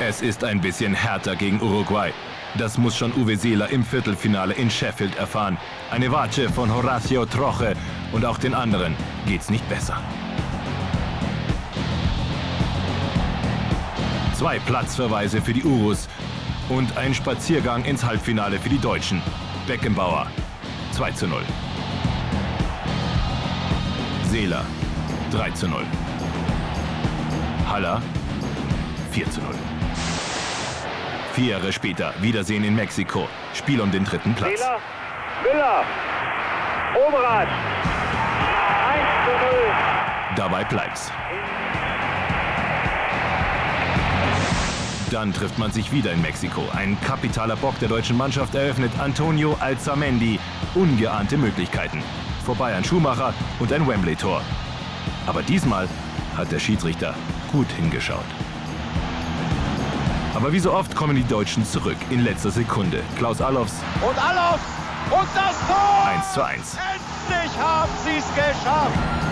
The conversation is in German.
Es ist ein bisschen härter gegen Uruguay. Das muss schon Uwe Seeler im Viertelfinale in Sheffield erfahren. Eine Watsche von Horacio Troche und auch den anderen geht's nicht besser. Zwei Platzverweise für die Urus und ein Spaziergang ins Halbfinale für die Deutschen. Beckenbauer 2 zu 0. Seeler 3 zu 0. Haller 4 zu 0. Vier Jahre später, Wiedersehen in Mexiko. Spiel um den dritten Platz. Müller. Oberrat. 1 zu 0. Dabei bleibt's. Dann trifft man sich wieder in Mexiko. Ein kapitaler Bock der deutschen Mannschaft eröffnet Antonio Alzamendi ungeahnte Möglichkeiten. Vorbei an Schumacher und ein Wembley-Tor. Aber diesmal hat der Schiedsrichter gut hingeschaut. Aber wie so oft kommen die Deutschen zurück in letzter Sekunde. Klaus Allofs Und Alofs. Und das Tor. 1 zu 1. Endlich haben sie es geschafft.